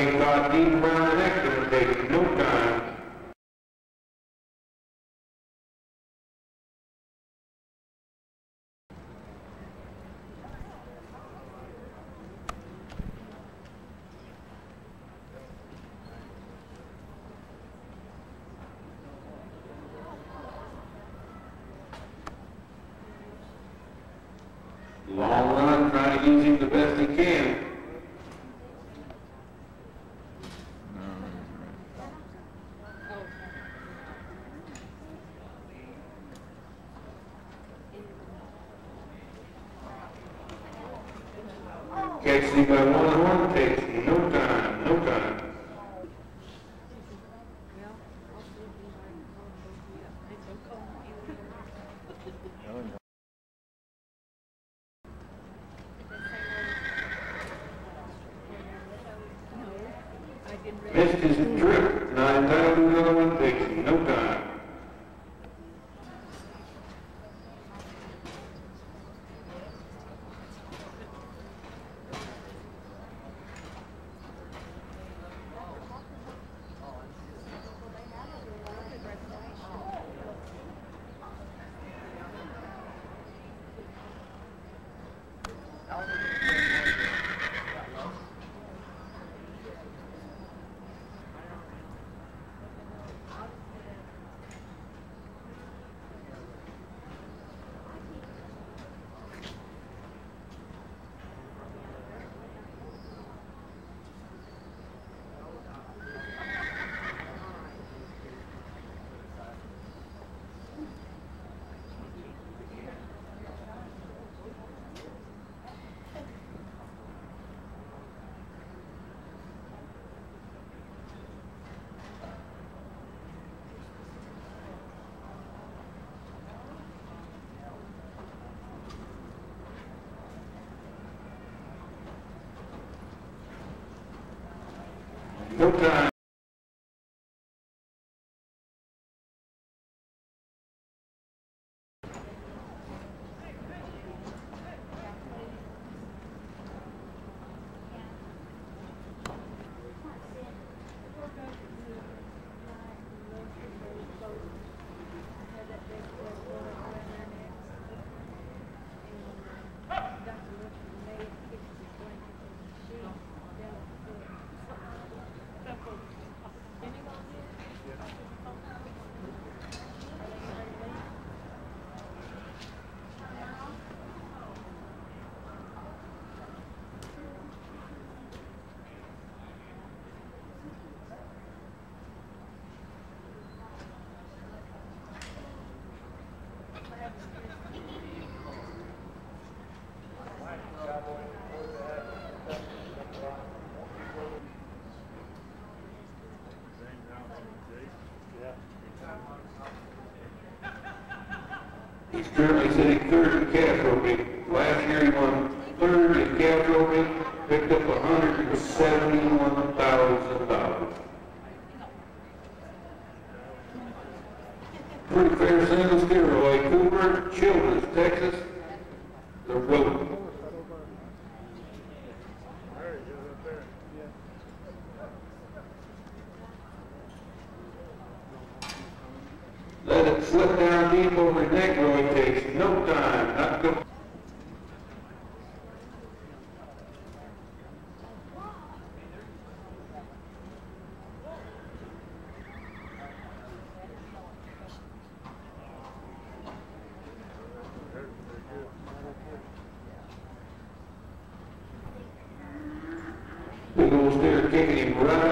Dean around the neck, it'll no time. Long run, trying to use him the best he can. Catch him by one horn, takes no time, no time. Missed his No time. Currently sitting third in calf roping. Last year he won third in calf roping, picked up hundred and seventy-one thousand dollars. Pretty Let it slip down deep over the neck, though it takes no time. Not go Big old stair kicking him right